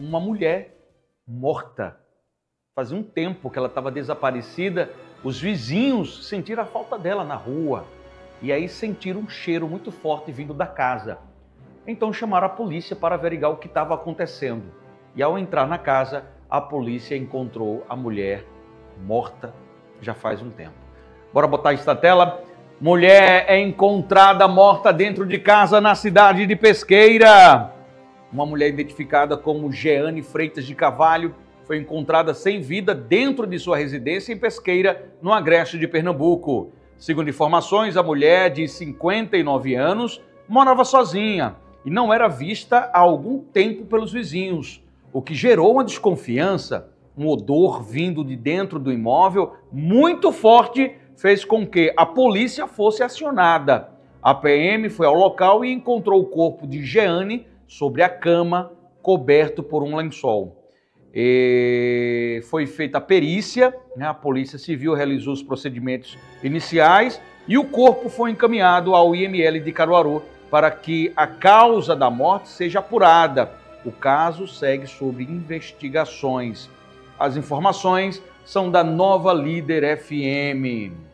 uma mulher morta. Fazia um tempo que ela estava desaparecida. Os vizinhos sentiram a falta dela na rua e aí sentiram um cheiro muito forte vindo da casa. Então chamaram a polícia para averiguar o que estava acontecendo. E ao entrar na casa, a polícia encontrou a mulher morta já faz um tempo. Bora botar isso na tela? Mulher é encontrada morta dentro de casa na cidade de Pesqueira. Uma mulher identificada como Jeane Freitas de Cavalho foi encontrada sem vida dentro de sua residência em Pesqueira, no Agreste de Pernambuco. Segundo informações, a mulher de 59 anos morava sozinha e não era vista há algum tempo pelos vizinhos, o que gerou uma desconfiança. Um odor vindo de dentro do imóvel muito forte fez com que a polícia fosse acionada. A PM foi ao local e encontrou o corpo de Jeane sobre a cama, coberto por um lençol. E foi feita a perícia, né? a Polícia Civil realizou os procedimentos iniciais e o corpo foi encaminhado ao IML de Caruaru para que a causa da morte seja apurada. O caso segue sob investigações. As informações são da Nova Líder FM.